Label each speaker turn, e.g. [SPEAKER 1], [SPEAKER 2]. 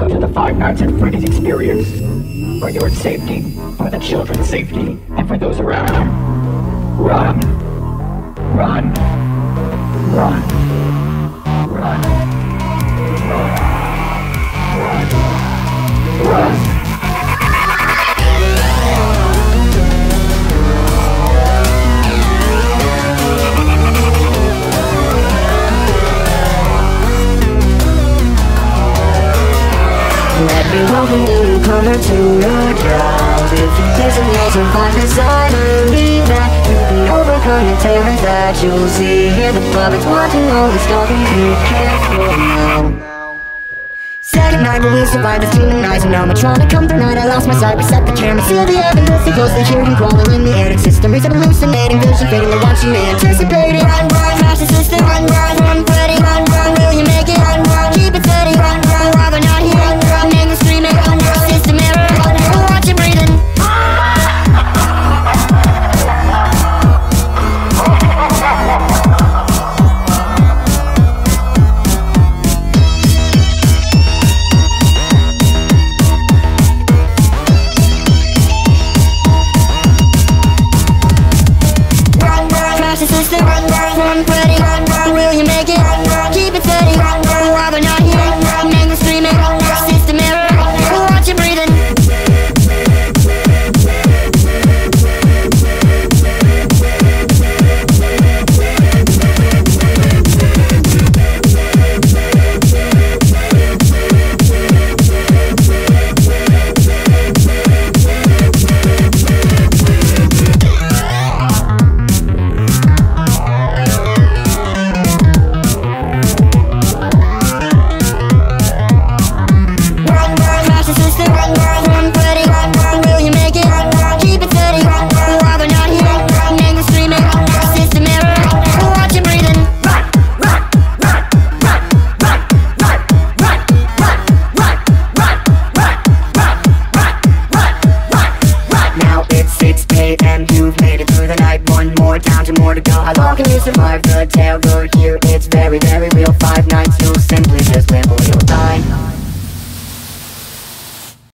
[SPEAKER 1] Five Nights at Freddy's experience. For your safety, for the children's safety, and for those around you. Run. Run.
[SPEAKER 2] Let me welcome color to your job If you listen, you'll survive inside Believe that you can overcome the terror that you'll see Hear the puppets watching, always talking Be careful now. Second night, but we survived this demon eyes Animatronic come through night, I lost my sight Reset the camera, seal the evidence. And closely hear him crawling in the attic system Reset hallucinating. Vision, fading the watching me anticipating run, crash the system Run, more times and more to go How long can you survive the tailgate here? It's very, very real 5-9